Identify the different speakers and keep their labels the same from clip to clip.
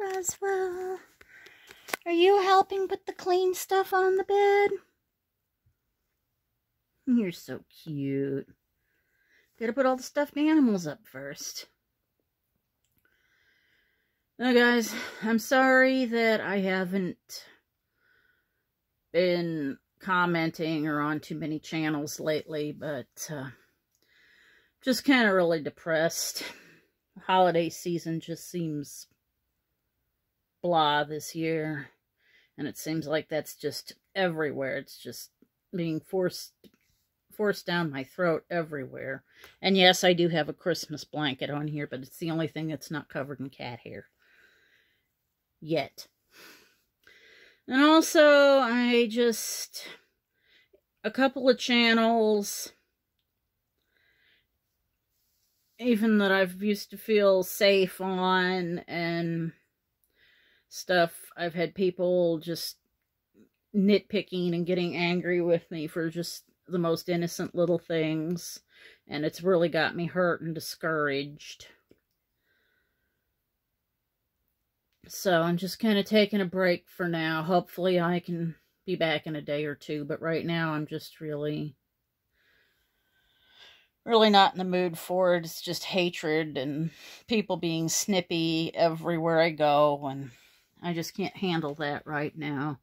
Speaker 1: Roswell. Are you helping put the clean stuff on the bed? You're so cute. Gotta put all the stuffed animals up first. Now, guys, I'm sorry that I haven't been commenting or on too many channels lately, but uh, just kind of really depressed. The Holiday season just seems blah this year. And it seems like that's just everywhere. It's just being forced forced down my throat everywhere. And yes, I do have a Christmas blanket on here, but it's the only thing that's not covered in cat hair. Yet. And also, I just... A couple of channels even that I've used to feel safe on and stuff. I've had people just nitpicking and getting angry with me for just the most innocent little things. And it's really got me hurt and discouraged. So I'm just kind of taking a break for now. Hopefully I can be back in a day or two. But right now I'm just really, really not in the mood for it. It's just hatred and people being snippy everywhere I go. And I just can't handle that right now.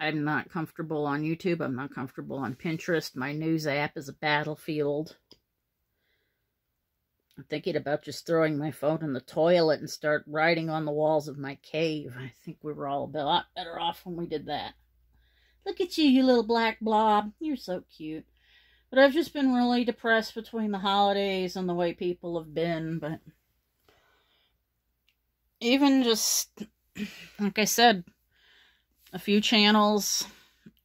Speaker 1: I'm not comfortable on YouTube. I'm not comfortable on Pinterest. My news app is a battlefield. I'm thinking about just throwing my phone in the toilet and start writing on the walls of my cave. I think we were all a lot better off when we did that. Look at you, you little black blob. You're so cute. But I've just been really depressed between the holidays and the way people have been. But even just, like I said, a few channels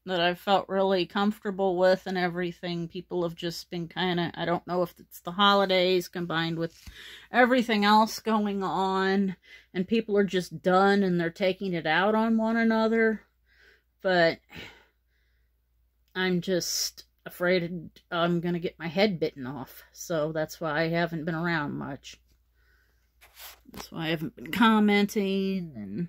Speaker 1: that I've felt really comfortable with and everything. People have just been kind of, I don't know if it's the holidays combined with everything else going on. And people are just done and they're taking it out on one another. But I'm just afraid I'm going to get my head bitten off. So that's why I haven't been around much. That's why I haven't been commenting and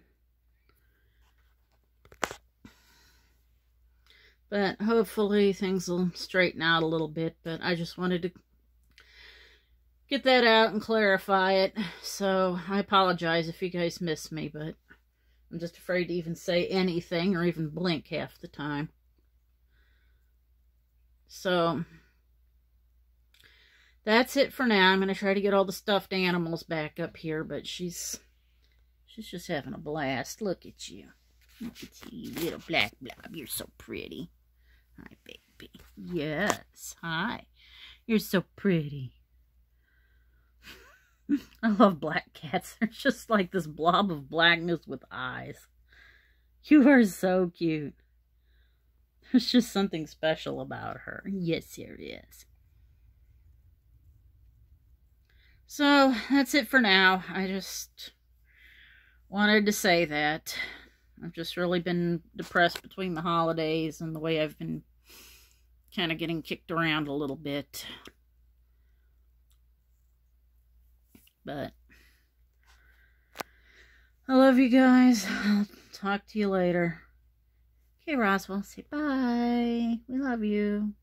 Speaker 1: but hopefully things will straighten out a little bit but I just wanted to get that out and clarify it. So I apologize if you guys miss me but I'm just afraid to even say anything or even blink half the time. So that's it for now. I'm going to try to get all the stuffed animals back up here, but she's she's just having a blast. Look at you. Look at you, little black blob. You're so pretty. Hi, baby. Yes. Hi. You're so pretty. I love black cats. They're just like this blob of blackness with eyes. You are so cute. There's just something special about her. Yes, there is. So that's it for now. I just wanted to say that. I've just really been depressed between the holidays and the way I've been kind of getting kicked around a little bit. But I love you guys. I'll talk to you later. Okay, Roswell, say bye. We love you.